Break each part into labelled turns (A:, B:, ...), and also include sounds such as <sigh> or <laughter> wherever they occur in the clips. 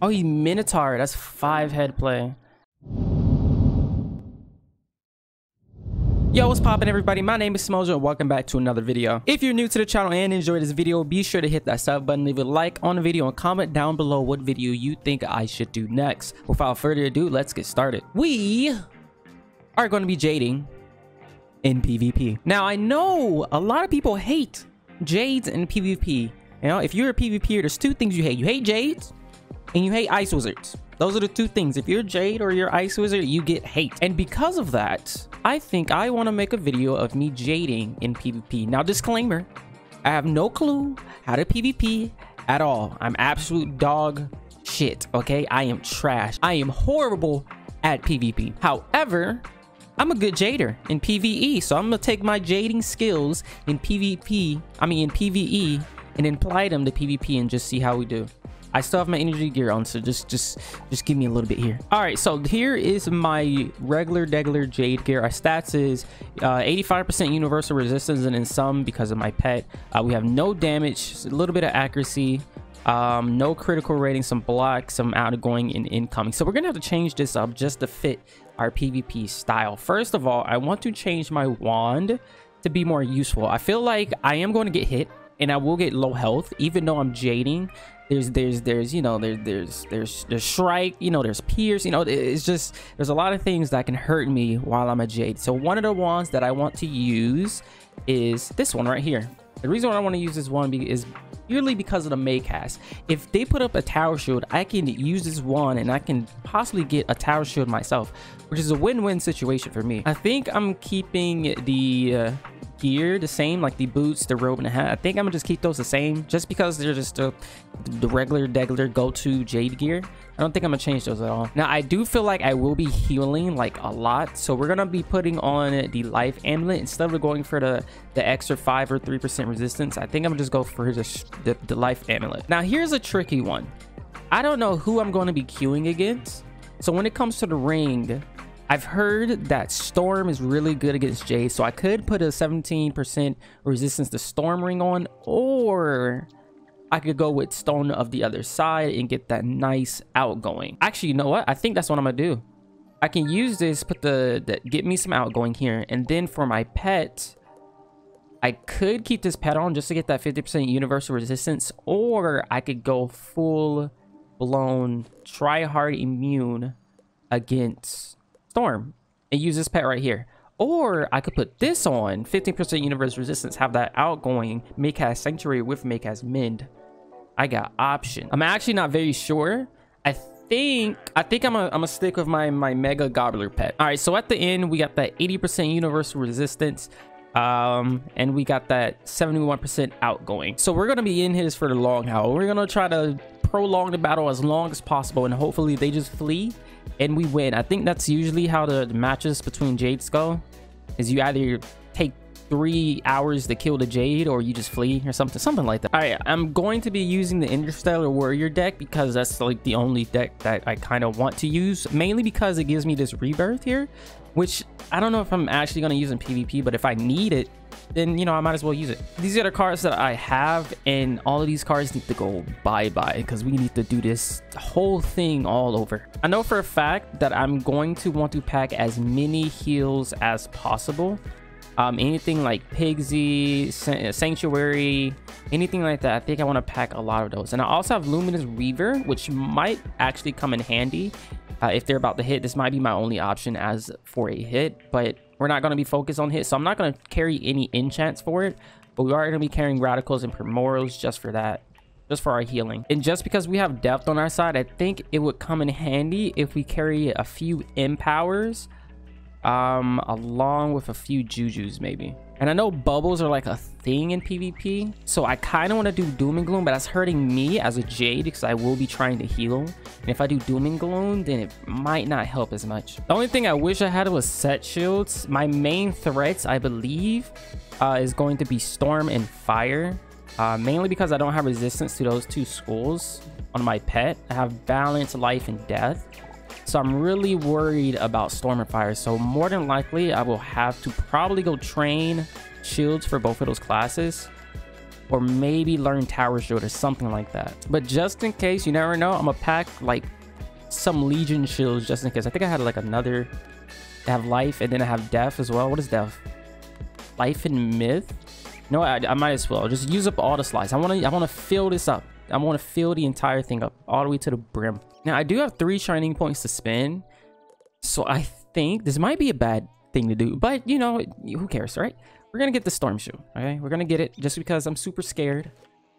A: Oh, he Minotaur. That's five head play. Yo, what's poppin' everybody? My name is Smojo and welcome back to another video. If you're new to the channel and enjoy this video, be sure to hit that sub button, leave a like on the video, and comment down below what video you think I should do next. Without further ado, let's get started. We are going to be jading in PvP. Now, I know a lot of people hate jades in PvP. You know, if you're a PvPer, there's two things you hate. You hate jades and you hate ice wizards. Those are the two things. If you're Jade or you're Ice Wizard, you get hate. And because of that, I think I want to make a video of me jading in PvP. Now, disclaimer, I have no clue how to PvP at all. I'm absolute dog shit, okay? I am trash. I am horrible at PvP. However, I'm a good jader in PvE, so I'm gonna take my jading skills in PvP, I mean in PvE, and apply them to PvP and just see how we do. I still have my energy gear on, so just just just give me a little bit here. All right, so here is my regular degular jade gear. Our stats is 85% uh, universal resistance, and in some because of my pet, uh, we have no damage, a little bit of accuracy, um, no critical rating, some block, some outgoing and incoming. So we're gonna have to change this up just to fit our PvP style. First of all, I want to change my wand to be more useful. I feel like I am going to get hit and I will get low health even though I'm jading there's there's there's you know there's there's there's there's shrike you know there's pierce you know it's just there's a lot of things that can hurt me while i'm a jade so one of the ones that i want to use is this one right here the reason why i want to use this one is purely because of the Maycast. If they put up a tower shield, I can use this one and I can possibly get a tower shield myself, which is a win-win situation for me. I think I'm keeping the uh, gear the same, like the boots, the robe, and the hat. I think I'm gonna just keep those the same, just because they're just the, the regular, regular go-to Jade gear. I don't think I'm gonna change those at all. Now, I do feel like I will be healing like a lot, so we're gonna be putting on the life amulet instead of going for the the extra five or three percent resistance. I think I'm gonna just go for the, the the life amulet. Now, here's a tricky one. I don't know who I'm going to be queuing against. So when it comes to the ring, I've heard that Storm is really good against Jade, so I could put a 17% resistance to Storm ring on, or I could go with Stone of the other side and get that nice outgoing. Actually, you know what? I think that's what I'm gonna do. I can use this, put the, the get me some outgoing here, and then for my pet, I could keep this pet on just to get that 50% universal resistance, or I could go full blown try hard immune against Storm and use this pet right here. Or I could put this on, 15% universe resistance, have that outgoing Maycast Sanctuary with Maycast Mend. I got option. I'm actually not very sure. I think I think I'm gonna I'm gonna stick with my my Mega Gobbler pet. All right, so at the end we got that 80% universal resistance, um, and we got that 71% outgoing. So we're gonna be in his for the long haul. We're gonna try to prolong the battle as long as possible, and hopefully they just flee and we win. I think that's usually how the, matches between Jades go. Is you either take three hours to kill the Jade or you just flee or something, something like that. All right, I'm going to be using the Interstellar Warrior deck because that's like the only deck that I kind of want to use, mainly because it gives me this rebirth here, which I don't know if I'm actually going to use in PvP, but if I need it, then you know I might as well use it. These are the cards that I have, and all of these cards need to go bye-bye because we need to do this whole thing all over. I know for a fact that I'm going to want to pack as many heals as possible. Um, anything like Pigsie, Sanctuary, anything like that. I think I want to pack a lot of those. And I also have Luminous Weaver, which might actually come in handy uh, if they're about to hit. This might be my only option as for a hit, but we're not going to be focused on hit, so I'm not going to carry any enchants for it, but we are going to be carrying radicals and primordials just for that just for our healing and just because we have depth on our side i think it would come in handy if we carry a few empowers um along with a few jujus maybe and i know bubbles are like a thing in pvp so i kind of want to do doom and gloom but that's hurting me as a jade because i will be trying to heal. And if i do doom and gloom then it might not help as much. The only thing i wish i had was set shields. My main threats i believe uh, is going to be storm and fire uh, mainly because i don't have resistance to those two schools on my pet. I have balance life and death so I'm really worried about Storm and Fire. So more than likely, I will have to probably go train shields for both of those classes. or maybe learn Tower Shield or something like that. But just in case, you never know, I'm gonna pack like some Legion shields just in case. I think I had like another, I have life and then I have death as well. What is death? Life and myth? No, I, I might as well just use up all the slides. I want to, I want to fill this up. I want to fill the entire thing up all the way to the brim. Now I do have three shining points to spend. So I think this might be a bad thing to do, but you know, who cares, right? We're gonna get the storm shoe, okay? We're gonna get it just because I'm super scared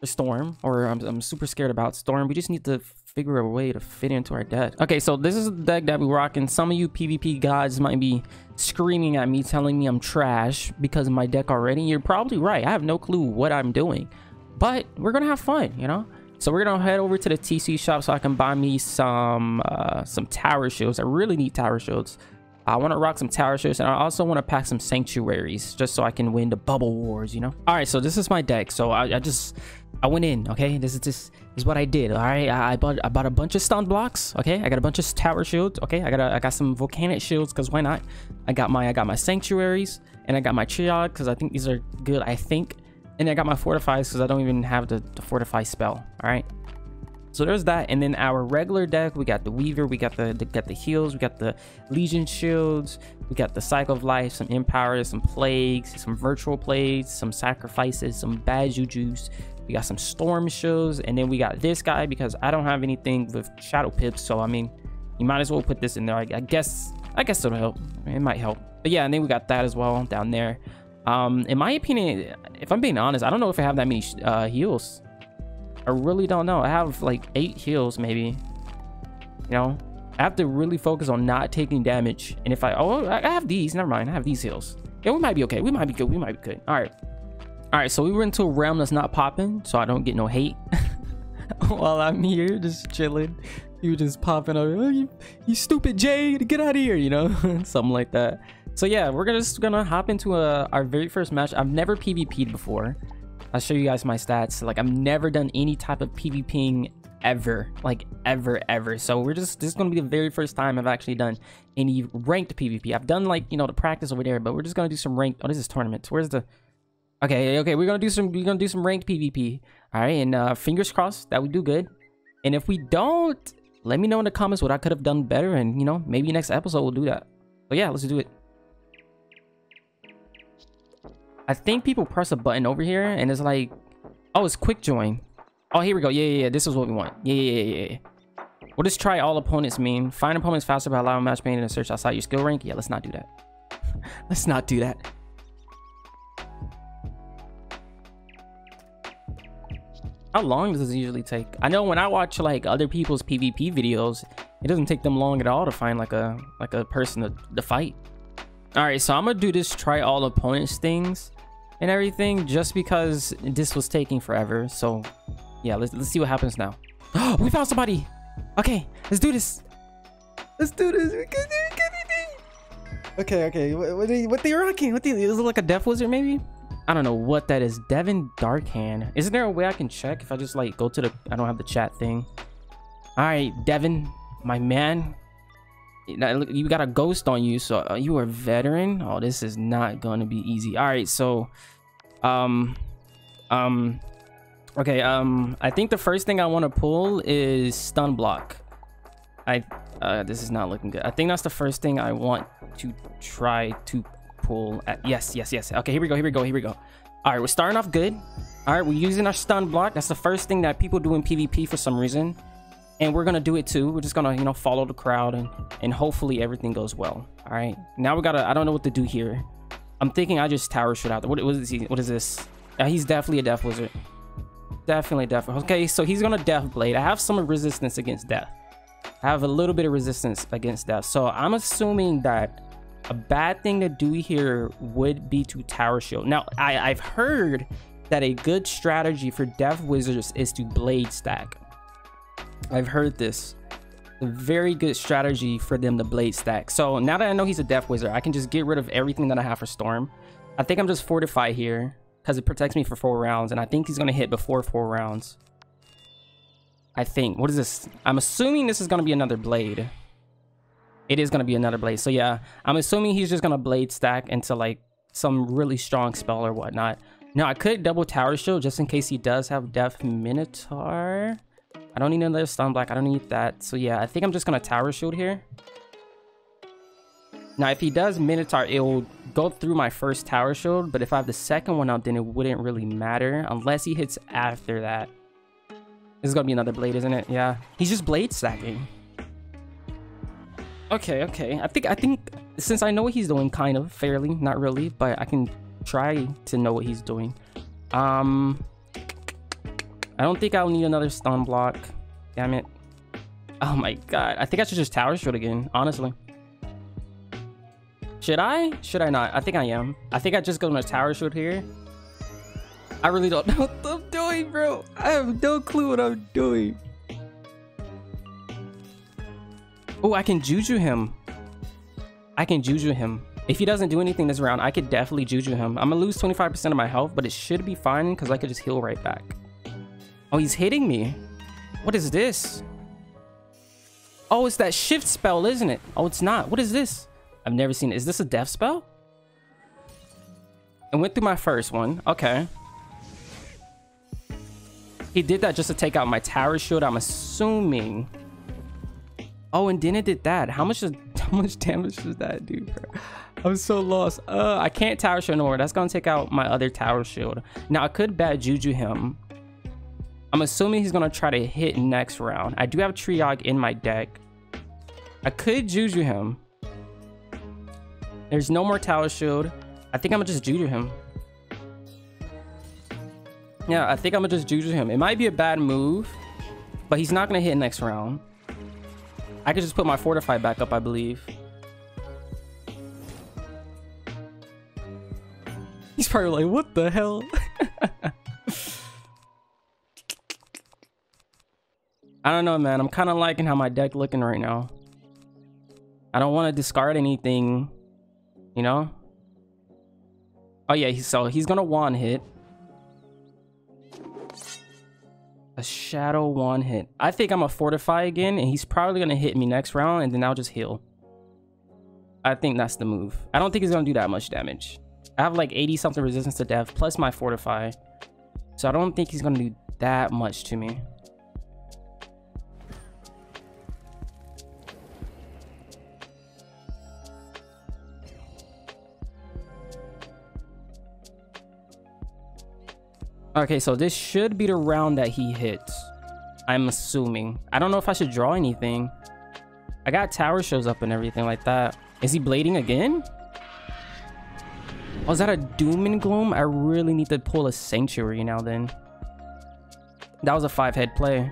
A: for storm, or I'm, I'm super scared about storm. We just need to figure a way to fit into our deck. Okay, so this is the deck that we're rocking. Some of you PvP gods might be screaming at me, telling me I'm trash because of my deck already. You're probably right. I have no clue what I'm doing, but we're gonna have fun, you know? So we're gonna head over to the TC shop so I can buy me some uh, some tower shields. I really need tower shields. I want to rock some tower shields and I also want to pack some sanctuaries just so I can win the bubble wars, you know? All right, so this is my deck. So I, I just, I went in, okay? This is just is what I did. All right, I, I, bought I bought a bunch of stun blocks. Okay, I got a bunch of tower shields. Okay, I got a, I got some volcanic shields because why not? I got my I got my sanctuaries and I got my triad because I think these are good. I think, and I got my fortifies because I don't even have the, the fortify spell. All right, so there's that, and then our regular deck, we got the Weaver, we got the, the got the heals, we got the Legion shields, we got the Cycle of Life, some Empowers, some Plagues, some Virulent Plagues, some Sacrifices, some Bad Jujus. We got some Storm shields, and then we got this guy because I don't have anything with Shadow Pips, so I mean, you might as well put this in there. I, I guess I guess it'll help. It might help. But yeah, and then we got that as well down there. Um, in my opinion, if I'm being honest, I don't know if I have that many uh, heals. I really don't know. I have like eight heals, maybe. You know, I have to really focus on not taking damage. And if I, oh, I have these. Never mind. I have these heals. Yeah, we might be okay. We might be good. We might be good. All right. All right. So we were into a realm that's not popping, so I don't get no hate <laughs> while I'm here just chilling. You just popping up. Oh, you, you stupid Jade, get out of here. You know, <laughs> something like that. So yeah, we're gonna just gonna hop into a, uh, our very first match. I've never PvP'd before. I'll show you guys my stats. Like I've never done any type of PvPing ever, like ever, ever. So we're just, this is to be the very first time I've actually done any ranked PvP. I've done like, you know, the practice over there, but we're just to do some ranked. Oh, this is tournaments. Where's the, okay, okay. We're to do some, we're to do some ranked PvP. All right. And uh, fingers crossed that we do good. And if we don't, let me know in the comments what I could have done better. And, you know, maybe next episode we'll do that. But yeah, let's do it. I think people press a button over here and it's like, oh, it's quick join. Oh, here we go. Yeah, yeah, yeah. This is what we want. Yeah, yeah, yeah, yeah. We'll just try all opponents mean. Find opponents faster by allowing matchmaking to search outside your skill rank. Yeah, let's not do that. <laughs> let's not do that. How long does this usually take? I know when I watch like other people's PvP videos, it doesn't take them long at all to find like a like a person to, to fight. All right, so I'm gonna do this try all opponents things and everything just because this was taking forever. So yeah, let's, let's see what happens now. <gasps> we found somebody. Okay, let's do this. Let's do this. Okay, okay. What, what, they, what they rocking? What they, is it like a death wizard maybe? I don't know what that is. Devin Darkhand. Isn't there a way I can check if I just like go to the, I don't have the chat thing. All right, Devin, my man, you got a ghost on you so uh, you are a veteran? Oh this is not to be easy. All right so um um okay um i think the first thing i want to pull is stun block. I uh this is not looking good. I think that's the first thing i want to try to pull at yes yes yes. Okay here we go here we go here we go. All right we're starting off good. All right we're using our stun block. That's the first thing that people do in pvp for some reason and we're gonna do it too. We're just gonna you know follow the crowd and and hopefully everything goes well. All right. Now we gotta i don't know what to do here. I'm thinking i just tower shoot out. What, what is he what is this? Yeah, he's definitely a death wizard. Definitely death okay so he's gonna death blade. I have some resistance against death. I have a little bit of resistance against death. So i'm assuming that a bad thing to do here would be to tower shield. Now i i've heard that a good strategy for death wizards is to blade stack I've heard this. A very good strategy for them to blade stack. So now that I know he's a death wizard, I can just get rid of everything that I have for Storm. I think I'm just fortify here because it protects me for four rounds. And I think he's going to hit before four rounds. I think. What is this? I'm assuming this is going to be another blade. It is going to be another blade. So yeah, I'm assuming he's just going to blade stack into like some really strong spell or whatnot. Now I could double tower shield just in case he does have Death Minotaur. I don't need another stun block. I don't need that. So yeah, I think I'm just gonna tower shield here. Now if he does Minotaur, it will go through my first tower shield. But if I have the second one out, then it wouldn't really matter unless he hits after that. This is gonna be another blade, isn't it? Yeah. He's just blade stacking. Okay, okay. I think I think since I know what he's doing, kind of fairly, not really, but I can try to know what he's doing. Um, I don't think I'll need another stun block. Damn it. Oh my god. I think I should just tower shield again, honestly. Should I? Should I not? I think I am. I think I just go to tower shield here. I really don't <laughs> know what I'm doing, bro. I have no clue what I'm doing. Oh, I can Juju him. I can Juju him. If he doesn't do anything this round, I could definitely Juju him. I'm gonna lose 25% of my health, but it should be fine because I could just heal right back. Oh, he's hitting me. What is this? Oh, it's that shift spell, isn't it? Oh, it's not. What is this? I've never seen it. Is this a death spell? I went through my first one. Okay. He did that just to take out my tower shield, I'm assuming. Oh, and then it did that. How much <laughs> how much damage does that do, bro? I'm so lost. Uh, I can't tower shield anymore. That's gonna take out my other tower shield. Now I could bad juju him. I'm assuming he's gonna try to hit next round. I do have Triage in my deck. I could juju him. There's no more tower shield. I think I'm gonna just juju him. Yeah, I think I'm gonna just juju him. It might be a bad move, but he's not gonna hit next round. I could just put my fortify back up, I believe. He's probably like, what the hell? <laughs> I don't know, man. I'm kind of liking how my deck looking right now. I don't want to discard anything, you know? Oh, yeah, so he's going to one hit. A shadow one hit. I think I'm a fortify again, and he's probably gonna hit me next round, and then I'll just heal. I think that's the move. I don't think he's gonna do that much damage. I have like 80 something resistance to death plus my fortify. So I don't think he's gonna do that much to me. Okay, so this should be the round that he hits. I'm assuming. I don't know if I should draw anything. I got tower shows up and everything like that. Is he blading again? Oh, is that a doom and gloom? I really need to pull a sanctuary now then. That was a five head play.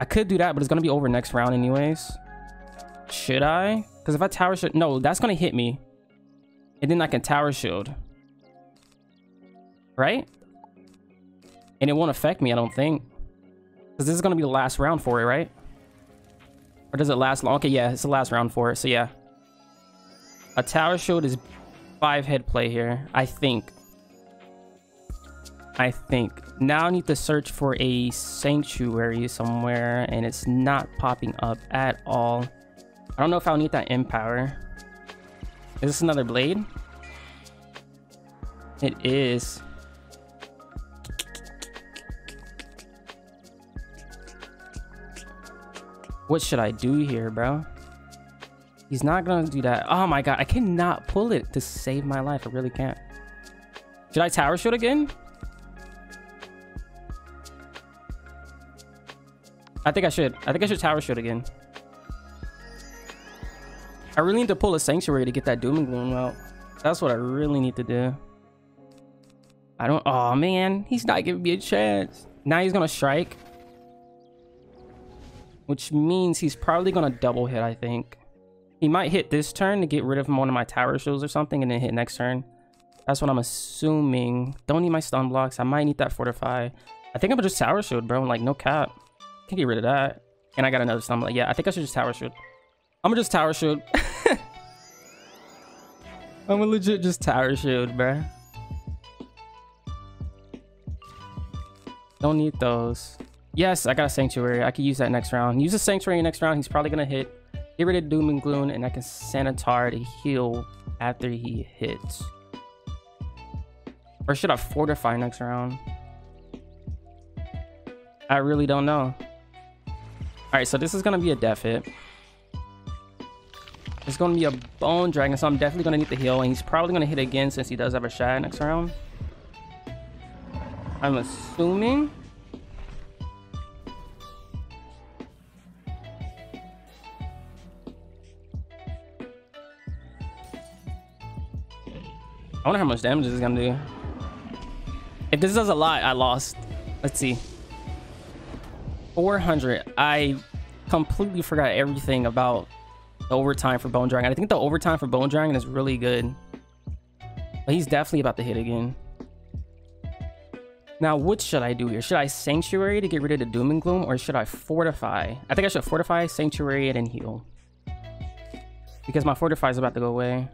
A: I could do that, but it's gonna be over next round anyways. Should I? Because if I tower shield, no, that's gonna hit me. And then I can tower shield. Right? And it won't affect me, I don't think. Because this is going to be the last round for it, right? Or does it last long? Okay, yeah, it's the last round for it. So, yeah. A tower shield is five head play here. I think. I think. Now I need to search for a sanctuary somewhere. And it's not popping up at all. I don't know if I'll need that empower. Is this another blade? It is. What should I do here, bro? He's not gonna do that. Oh my god, I cannot pull it to save my life. I really can't. Should I tower shield again? I think I should. I think I should tower shield again. I really need to pull a sanctuary to get that doom and gloom out. That's what I really need to do. I don't. Oh man, he's not giving me a chance. Now he's gonna strike. Which means he's probably going to double hit, I think. He might hit this turn to get rid of one of my tower shields or something and then hit next turn. That's what I'm assuming. Don't need my stun blocks. I might need that fortify. I think I'm just tower shield, bro. Like, no cap. Can get rid of that. And I got another stun block. Yeah, I think I should just tower shield. I'm gonna just tower shield. <laughs> I'm gonna legit just tower shield, bro. Don't need those. Yes, I got a Sanctuary. I could use that next round. Use a Sanctuary next round. He's probably going to hit. Get rid of Doom and Gloom, and I can Sanitar to heal after he hits. Or should I fortify next round? I really don't know. Alright, so this is going to be a death hit. It's going to be a Bone Dragon, so I'm definitely going to need the heal. And he's probably going to hit again since he does have a shot next round. I'm assuming... I wonder how much damage this is gonna do. If this does a lot, I lost. Let's see. 400. I completely forgot everything about the overtime for Bone Dragon. I think the overtime for Bone Dragon is really good. But he's definitely about to hit again. Now, what should I do here? Should I Sanctuary to get rid of the Doom and Gloom? Or should I Fortify? I think I should Fortify, Sanctuary, and then heal. Because my Fortify is about to go away.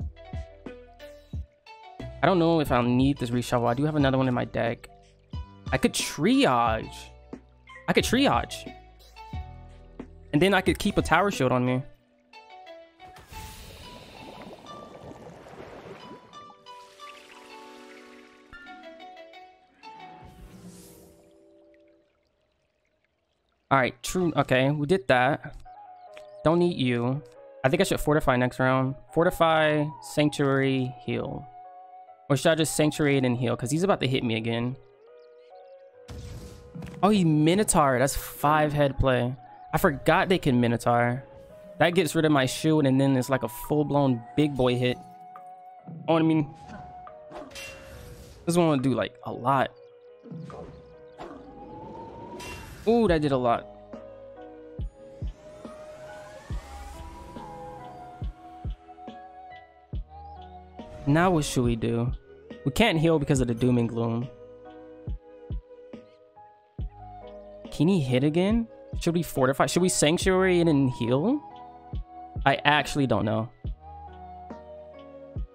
A: I don't know if I'll need this reshuffle. I do have another one in my deck. I could triage. I could triage. And then I could keep a tower shield on me. All right, true. Okay, we did that. Don't need you. I think I should fortify next round. Fortify, sanctuary, heal. Or should I just Sanctuary and heal? Because he's about to hit me again. Oh, he Minotaur. That's five head play. I forgot they can Minotaur. That gets rid of my shield and then it's like a full-blown big boy hit. Oh, I mean... This one will do like a lot. Ooh, that did a lot. Now what should we do? We can't heal because of the doom and gloom. Can he hit again? Should we fortify? Should we sanctuary and heal? I actually don't know.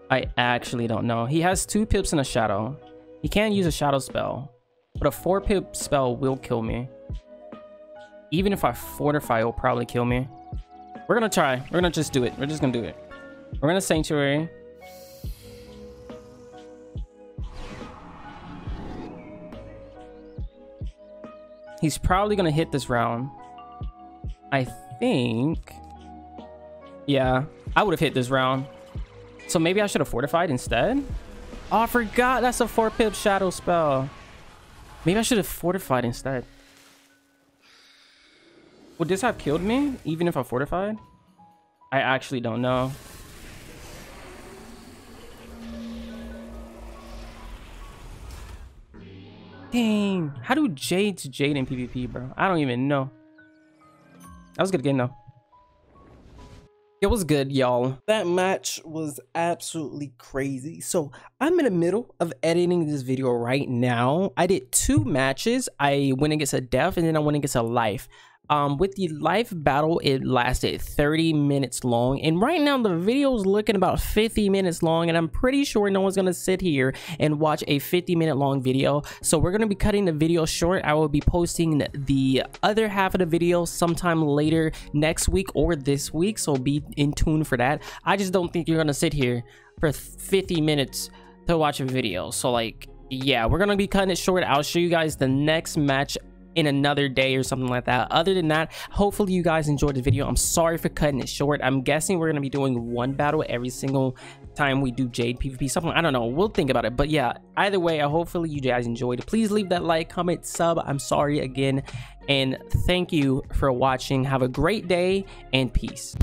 A: I actually don't know. He has two pips and a shadow. He can't use a shadow spell. But a four pip spell will kill me. Even if I fortify, it'll probably kill me. We're gonna try. We're gonna just do it. We're just gonna do it. We're gonna sanctuary. He's probably going to hit this round. I think... Yeah, I would have hit this round. So maybe I should have fortified instead? Oh, I forgot that's a 4-pip shadow spell. Maybe I should have fortified instead. Would this have killed me, even if I fortified? I actually don't know. Dang. How do Jades Jade in PvP, bro? I don't even know. That was a good game, though. It was good, y'all.
B: That match was absolutely crazy. So I'm in the middle of editing this video right now. I did two matches. I went against a death and then I went against a life. Um, with the live battle, it lasted 30 minutes long. And right now, the video is looking about 50 minutes long. And I'm pretty sure no one's going to sit here and watch a 50 minute long video. So we're going to be cutting the video short. I will be posting the other half of the video sometime later next week or this week. So be in tune for that. I just don't think you're going to sit here for 50 minutes to watch a video. So like, yeah, we're going to be cutting it short. I'll show you guys the next match in another day or something like that. Other than that hopefully you guys enjoyed the video. I'm sorry for cutting it short. I'm guessing we're going to be doing one battle every single time we do jade pvp something i don't know. We'll think about it. But yeah either way hopefully you guys enjoyed please leave that like comment sub. I'm sorry again. And thank you for watching. Have a great day and peace